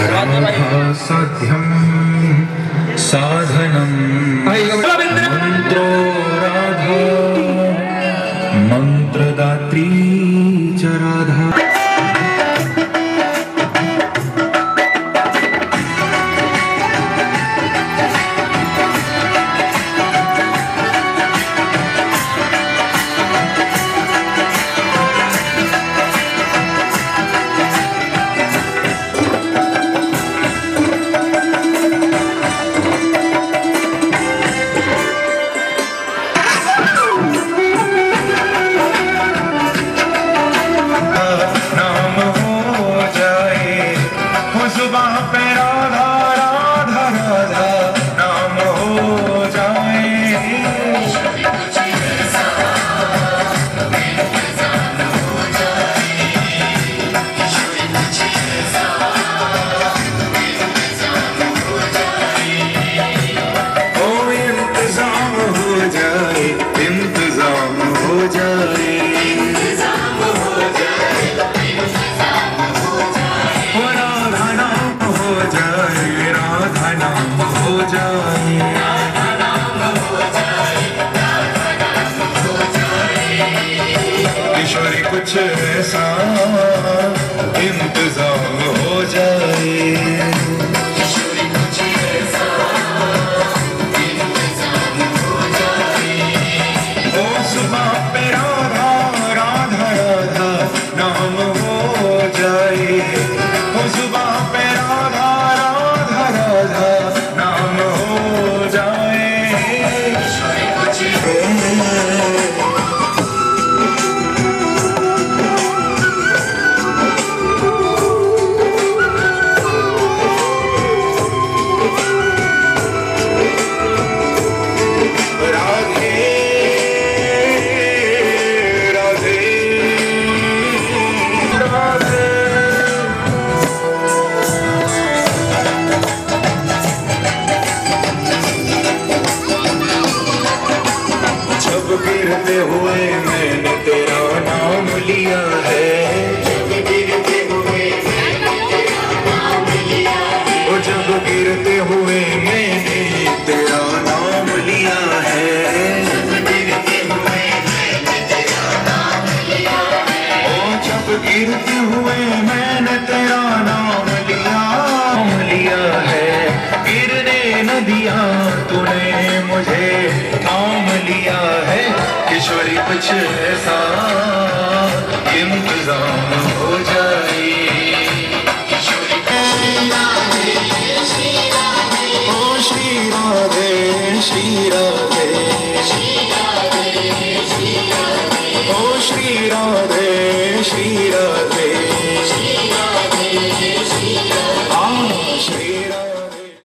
राधासाध्यं साधनम मंत्रो राधा मंत्रदात्री च राधा। कुछ ऐसा इंतज़ाम हो जाए। ओ जब गिरते हुए मैंने तेरा नाम लिया है। ओ, जब गिरते हुए मैंने तेरा नाम लिया है। जब गिरते हुए मैंने तेरा नाम लिया लिया है। गिरने न दिया तूने मुझे किशोरी कुछ ऐसा इंतज़ाम हो जाए। ओ श्री राधे श्री राधे। ओ श्री राधे श्री राधे।